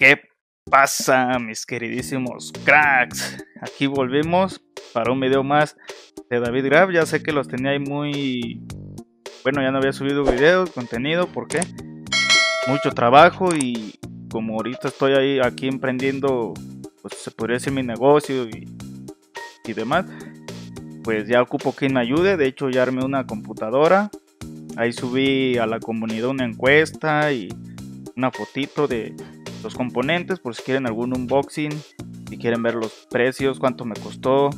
¿Qué pasa, mis queridísimos cracks? Aquí volvemos para un video más de David Grab. Ya sé que los tenía ahí muy... Bueno, ya no había subido videos, contenido, ¿por qué? Mucho trabajo y como ahorita estoy ahí aquí emprendiendo, pues se podría decir mi negocio y, y demás, pues ya ocupo quien me ayude. De hecho, ya armé una computadora. Ahí subí a la comunidad una encuesta y una fotito de los componentes por si quieren algún unboxing, si quieren ver los precios, cuánto me costó,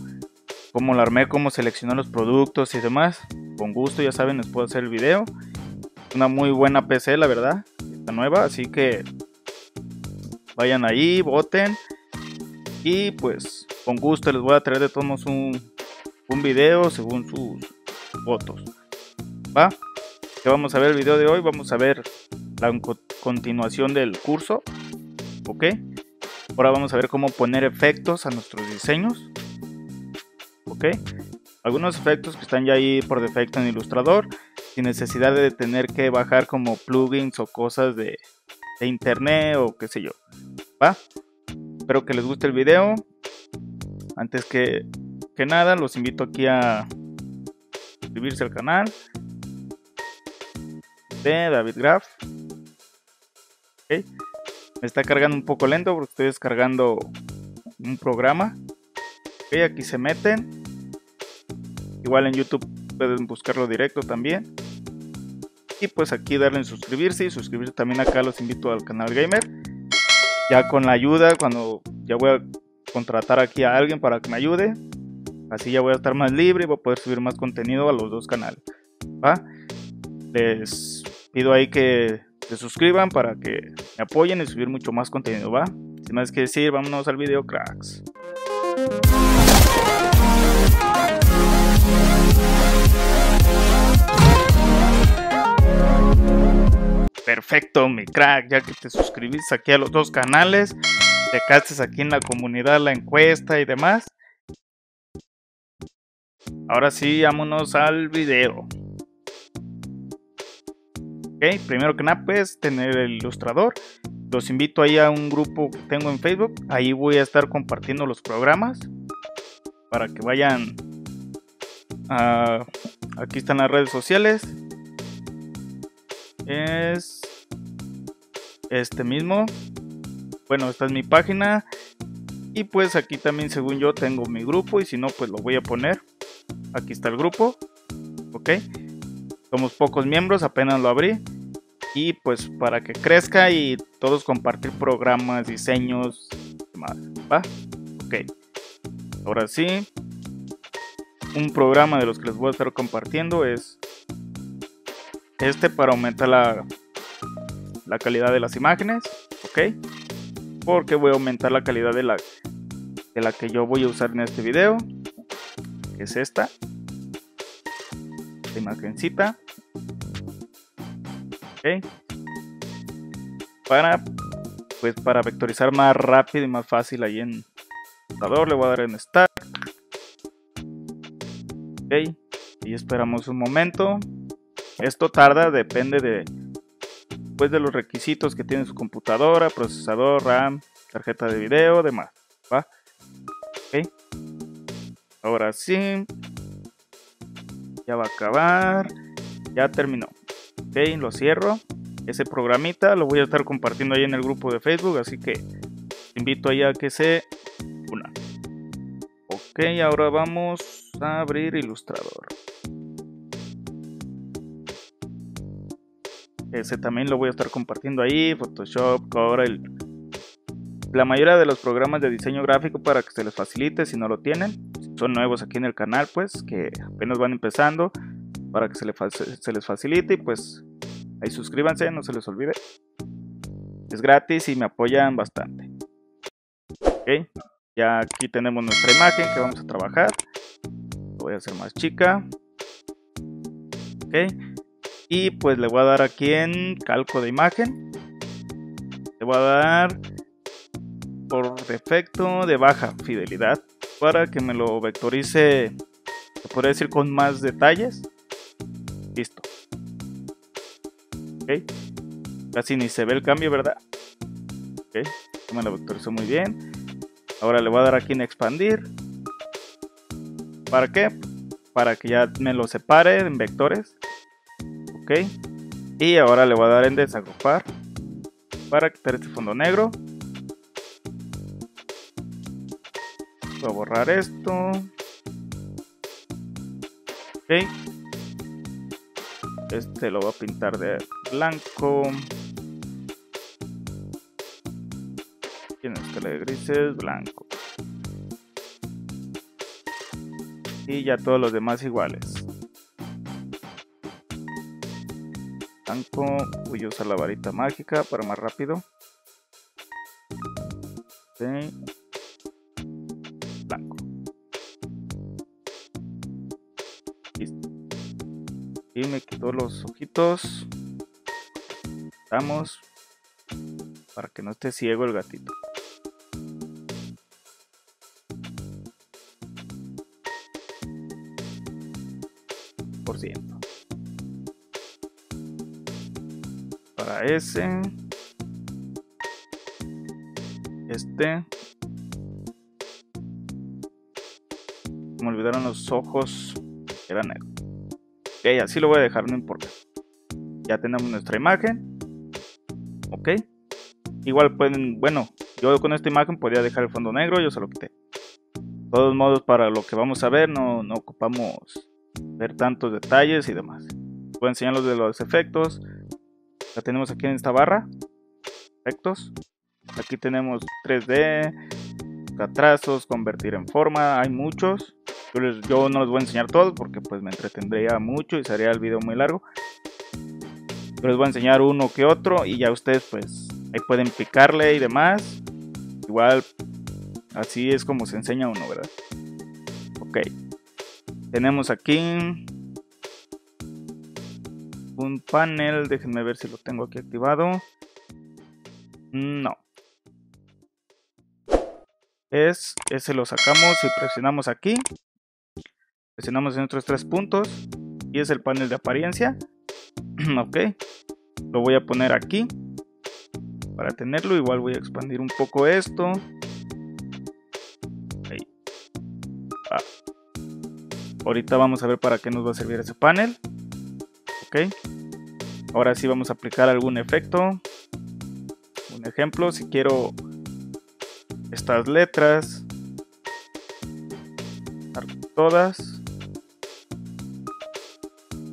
cómo lo armé, cómo seleccioné los productos y demás. Con gusto, ya saben, les puedo hacer el video. Una muy buena PC, la verdad, está nueva, así que vayan ahí, voten. Y pues con gusto les voy a traer de todos un, un video según sus votos. ¿Va? ¿Qué vamos a ver el video de hoy? Vamos a ver la continuación del curso ok ahora vamos a ver cómo poner efectos a nuestros diseños. Ok. Algunos efectos que están ya ahí por defecto en Illustrator sin necesidad de tener que bajar como plugins o cosas de, internet o qué sé yo. Va espero que les guste el video. Antes que, nada los invito aquí a suscribirse al canal de David Graf. Okay. Me está cargando un poco lento porque estoy descargando un programa. Ok, aquí se meten. Igual en YouTube pueden buscarlo directo también. Y pues aquí darle en suscribirse y suscribirse también acá los invito al canal Gamer. Ya con la ayuda, cuando ya voy a contratar aquí a alguien para que me ayude. Así ya voy a estar más libre y voy a poder subir más contenido a los dos canales. Les pido ahí que se suscriban para que me apoyen y subir mucho más contenido, ¿va? Sin más que decir, vámonos al video, cracks. Perfecto, mi crack, ya que te suscribiste aquí a los dos canales, te castes aquí en la comunidad la encuesta y demás. Ahora sí, vámonos al video primero que nada, pues tener el ilustrador. Los invito ahí a un grupo que tengo en Facebook. Ahí voy a estar compartiendo los programas para que vayan. Aquí están las redes sociales. Es este mismo. Bueno, esta es mi página. Y pues aquí también, según yo, tengo mi grupo. Y si no, pues lo voy a poner. Aquí está el grupo. Ok. Somos pocos miembros, apenas lo abrí. Y pues para que crezca y todos compartir programas, diseños, demás. ¿Va? Ok. Ahora sí. Un programa de los que les voy a estar compartiendo es este para aumentar la, la calidad de las imágenes. Ok. Porque voy a aumentar la calidad de la, de la que yo voy a usar en este video. Que es esta. Esta imagencita. Para, pues para vectorizar más rápido y más fácil ahí en computador, le voy a dar en Start. Ok, y esperamos un momento. Esto tarda, depende de, pues de los requisitos que tiene su computadora, procesador, RAM, tarjeta de video, demás. ¿va? Ok, ahora sí, ya va a acabar, ya terminó. Ok, lo cierro. Ese programita lo voy a estar compartiendo ahí en el grupo de Facebook, así que invito ahí a que se una. Ok, ahora vamos a abrir Ilustrador. Ese también lo voy a estar compartiendo ahí, Photoshop, Corel. La mayoría de los programas de diseño gráfico para que se les facilite si no lo tienen. Son nuevos aquí en el canal, pues, que apenas van empezando para que se les, facilite y pues ahí suscríbanse, no se les olvide. Es gratis y me apoyan bastante. Ok, ya aquí tenemos nuestra imagen que vamos a trabajar. Lo voy a hacer más chica. Ok, y pues le voy a dar aquí en calco de imagen. Le voy a dar por defecto de baja fidelidad para que me lo vectorice, se podría decir con más detalles. Ok. Casi ni se ve el cambio, ¿verdad? Ok. me lo vectorizó muy bien. Ahora le voy a dar aquí en expandir. ¿Para qué? Para que ya me lo separe en vectores. Ok. Y ahora le voy a dar en desagrupar. Para quitar este fondo negro. Voy a borrar esto. Ok. Este lo voy a pintar de blanco. Tiene escala de grises, blanco. Y ya todos los demás iguales. Blanco. Voy a usar la varita mágica para más rápido. Blanco. Listo. Y me quitó los ojitos. Para que no esté ciego el gatito. Para ese. Este. Me olvidaron los ojos. Era negro. Ok, así lo voy a dejar, no importa. Ya tenemos nuestra imagen. Igual pueden, bueno, yo con esta imagen podría dejar el fondo negro, yo se lo quité. De todos modos, para lo que vamos a ver, no, no ocupamos ver tantos detalles y demás. Voy a enseñarlos de los efectos. La tenemos aquí en esta barra. Efectos. Aquí tenemos 3D, trazos, convertir en forma. Hay muchos. Yo, no los voy a enseñar todos porque pues me entretendría mucho y sería el video muy largo. Pero les voy a enseñar uno que otro y ya ustedes pues ahí pueden picarle y demás. Igual así es como se enseña uno, ¿verdad? Ok. Tenemos aquí un panel. Déjenme ver si lo tengo aquí activado. No. Es, ese lo sacamos y presionamos aquí. Presionamos en otros tres puntos. Y es el panel de apariencia. ok. Lo voy a poner aquí. Para tenerlo, igual voy a expandir un poco esto. Ahorita vamos a ver para qué nos va a servir ese panel. Ok. Ahora sí vamos a aplicar algún efecto. Un ejemplo, si quiero estas letras. Todas.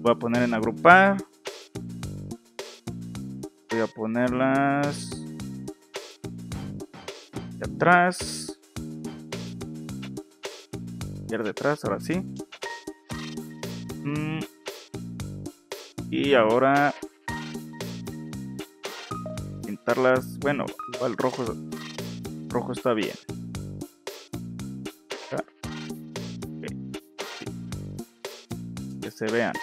Voy a poner en agrupar. Ponerlas de atrás. Y detrás, ahora sí. Mm. Y ahora pintarlas, bueno, igual rojo, rojo está bien. Que se vean.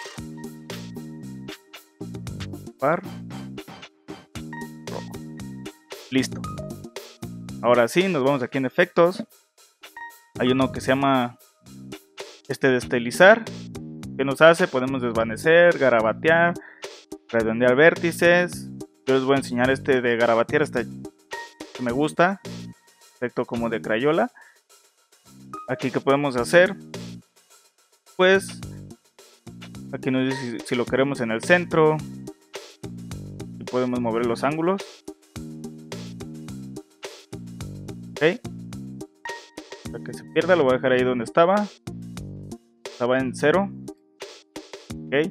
Par. Listo. Ahora sí, nos vamos aquí en efectos. Hay uno que se llama este de estilizar ¿Qué nos hace? Podemos desvanecer, garabatear, redondear vértices. Yo les voy a enseñar este de garabatear, este que me gusta. Efecto como de crayola. Aquí que podemos hacer. Pues aquí nos dice si, lo queremos en el centro. Y podemos mover los ángulos. Ok. Para que se pierda lo voy a dejar ahí donde estaba. Estaba en cero. Ok.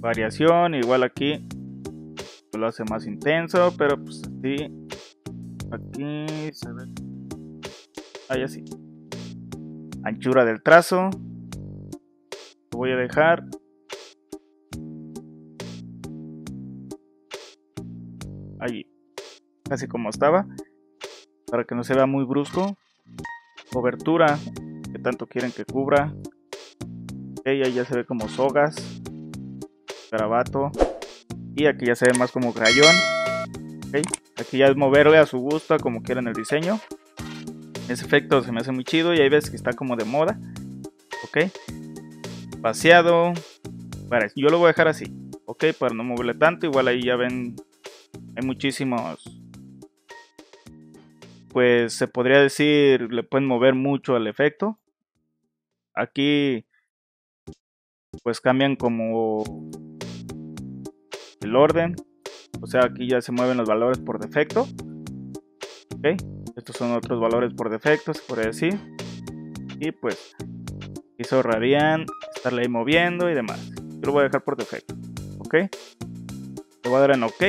Variación, igual aquí lo hace más intenso, pero pues así. Aquí se ve. Ahí así. Anchura del trazo. Lo voy a dejar. Casi como estaba. Para que no se vea muy brusco. Cobertura. Que tanto quieren que cubra ahí ya se ve como sogas, garabato. Y aquí ya se ve más como crayón. Aquí ya es moverle a su gusto, como quieran el diseño. Ese efecto se me hace muy chido y hay veces que está como de moda. Ok. Vaciado. yo lo voy a dejar así. Ok, para no moverle tanto. Igual ahí ya ven, hay muchísimos pues se podría decir, le pueden mover mucho el efecto. Aquí, pues cambian como el orden. O sea, aquí ya se mueven los valores por defecto. Ok, estos son otros valores por defecto, se podría decir. Y pues, y se ahorrarían estarle ahí moviendo y demás. Yo lo voy a dejar por defecto. Ok, le voy a dar en OK.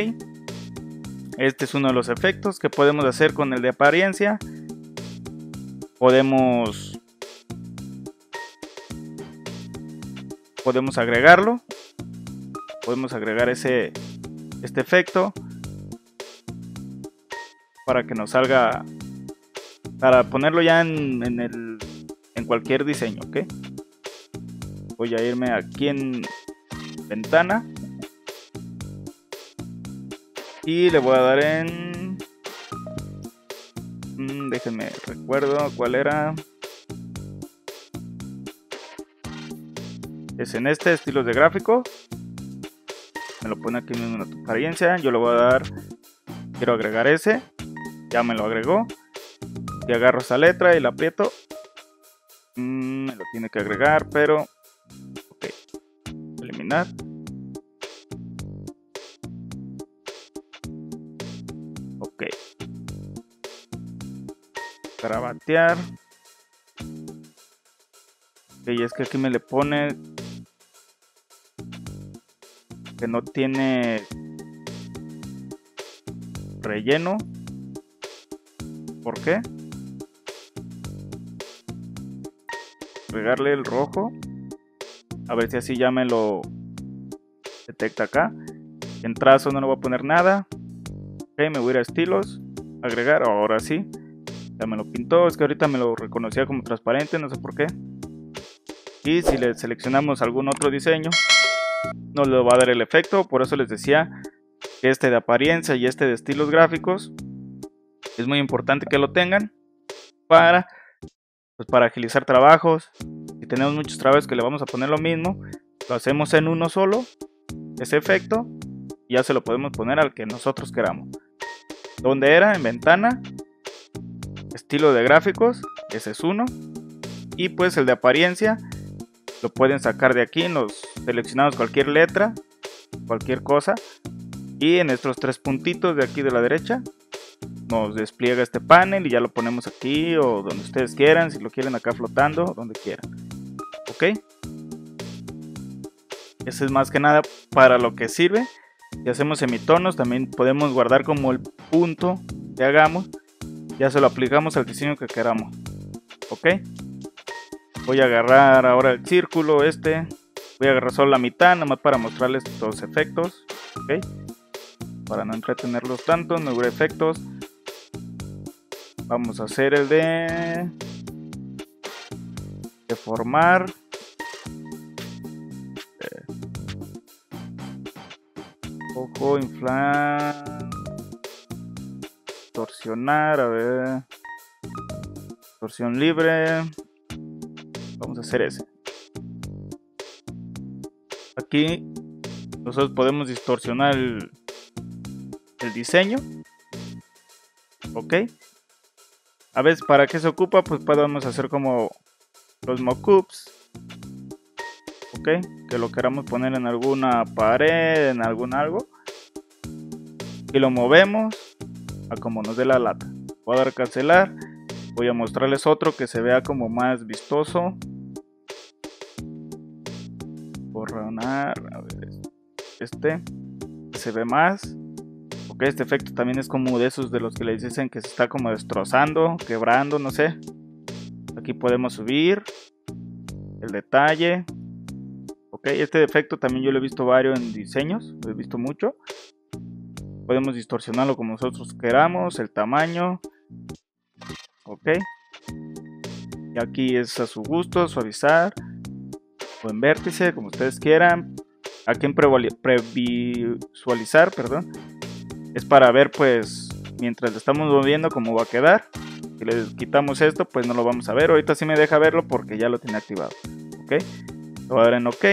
Este es uno de los efectos que podemos hacer con el de apariencia. Podemos podemos agregarlo. Podemos agregar ese este efecto para que nos salga para ponerlo ya en, en, el, en cualquier diseño, ¿ok? Voy a irme aquí en ventana y le voy a dar en... Mm, déjenme, recuerdo cuál era. Es en este, estilo de gráfico. Me lo pone aquí en una apariencia. Yo le voy a dar... Quiero agregar ese. Ya me lo agregó. Y agarro esa letra y la aprieto. Mm, me lo tiene que agregar, pero... Ok. Eliminar. Para batear. Y es que aquí me le pone que no tiene relleno. ¿Por qué? Pegarle el rojo. A ver si así ya me lo detecta acá. En trazo no le voy a poner nada. Ok, me voy a ir a estilos. Agregar. Ahora sí. Ya me lo pintó, es que ahorita me lo reconocía como transparente, no sé por qué. Y si le seleccionamos algún otro diseño, no le va a dar el efecto. Por eso les decía que este de apariencia y este de estilos gráficos es muy importante que lo tengan para, pues para agilizar trabajos. Si tenemos muchos trabajos que le vamos a poner lo mismo, lo hacemos en uno solo, ese efecto, y ya se lo podemos poner al que nosotros queramos. ¿Dónde era? En ventana, estilo de gráficos, ese es uno. Y pues el de apariencia, lo pueden sacar de aquí, nos seleccionamos cualquier letra, cualquier cosa. Y en estos tres puntitos de aquí de la derecha, nos despliega este panel y ya lo ponemos aquí o donde ustedes quieran, si lo quieren acá flotando, donde quieran. ¿Ok? Eso es más que nada para lo que sirve. Si hacemos semitonos, también podemos guardar como el punto que hagamos ya se lo aplicamos al diseño que queramos. Ok voy a agarrar ahora el círculo este. Voy a agarrar solo la mitad nada más para mostrarles los efectos. Ok para no entretenerlos tanto no efectos. Vamos a hacer el de deformar. Ojo inflar Torsionar, a ver. Torsión libre. Vamos a hacer ese. Aquí nosotros podemos distorsionar el, diseño. Ok. A veces, ¿para qué se ocupa? Pues podemos hacer como los mockups. Ok. Que lo queramos poner en alguna pared, en algún algo. Y lo movemos a como nos dé la lata. Voy a dar cancelar. Voy a mostrarles otro que se vea como más vistoso. Borronar. A ver. Este. Se ve más. Ok, este efecto también es como de esos de los que les dicen que se está como destrozando, quebrando, no sé. Aquí podemos subir. El detalle. Ok, este efecto también yo lo he visto varios en diseños. Lo he visto mucho podemos distorsionarlo como nosotros queramos, el tamaño, ok. Y aquí es a su gusto, suavizar o en vértice, como ustedes quieran. Aquí en previsualizar, perdón, es para ver pues mientras estamos moviendo cómo va a quedar. Si le quitamos esto, pues no lo vamos a ver. Ahorita sí me deja verlo porque ya lo tiene activado. Ok, lo voy a dar en OK.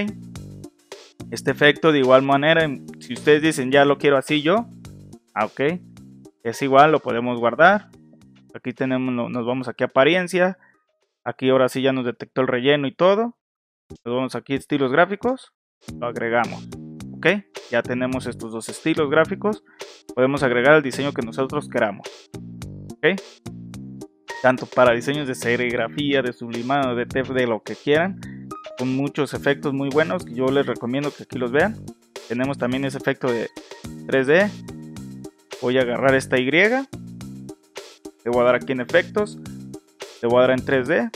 Este efecto de igual manera, si ustedes dicen ya lo quiero así yo, ok. Es igual, lo podemos guardar. aquí tenemos, nos vamos aquí a apariencia, aquí ahora sí ya nos detectó el relleno y todo, nos vamos aquí a estilos gráficos, lo agregamos, ok, ya tenemos estos dos estilos gráficos, podemos agregar el diseño que nosotros queramos, ok, tanto para diseños de serigrafía, de sublimado, de TEF, lo que quieran, con muchos efectos muy buenos que yo les recomiendo que aquí los vean. Tenemos también ese efecto de 3D. Voy a agarrar esta Y. Le voy a dar aquí en efectos. Le voy a dar en 3D.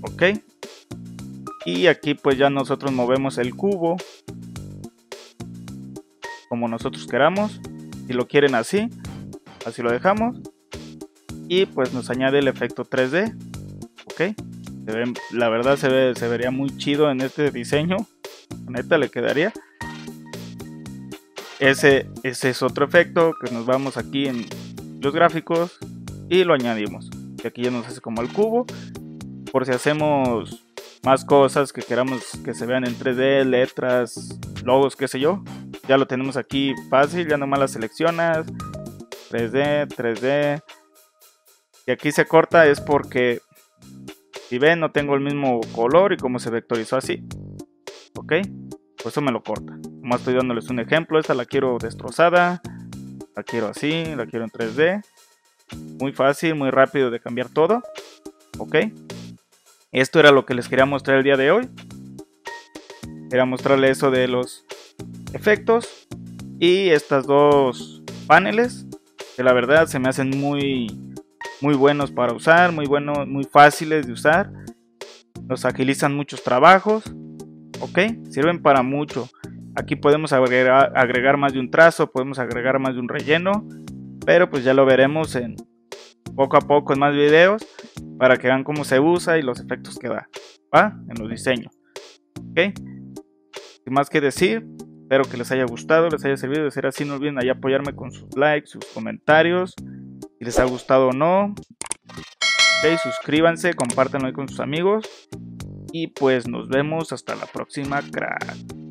Ok. Y aquí pues ya nosotros movemos el cubo. Como nosotros queramos. Si lo quieren así. Así lo dejamos. Y pues nos añade el efecto 3D. Ok. la verdad se, se vería muy chido en este diseño. Neta le quedaría. Ese, ese es otro efecto que nos vamos aquí en los gráficos y lo añadimos. Y aquí ya nos hace como el cubo. Por si hacemos más cosas que queramos que se vean en 3D, letras, logos, qué sé yo. Ya lo tenemos aquí fácil, ya nomás las seleccionas, 3D, 3D. Y aquí se corta es porque, si ven, no tengo el mismo color y como se vectorizó así. ¿Ok? Pues eso me lo corta. Como estoy dándoles un ejemplo. Esta la quiero destrozada. La quiero así, la quiero en 3D. Muy fácil, muy rápido de cambiar todo. ¿Ok? Esto era lo que les quería mostrar el día de hoy. Quería mostrarles eso de los efectos. Y estas dos paneles que la verdad se me hacen muy muy buenos para usar, muy buenos, muy fáciles de usar. Nos agilizan muchos trabajos. Ok, sirven para mucho. Aquí podemos agregar, agregar más de un trazo, podemos agregar más de un relleno, pero pues ya lo veremos en poco a poco en más videos para que vean cómo se usa y los efectos que da, ¿va? En los diseños. Ok, sin más que decir, Espero que les haya gustado, les haya servido. De ser así, no olviden ahí apoyarme con sus likes, sus comentarios. Si les ha gustado o no. Ok, suscríbanse, compártanlo con sus amigos. Y pues nos vemos hasta la próxima, crack.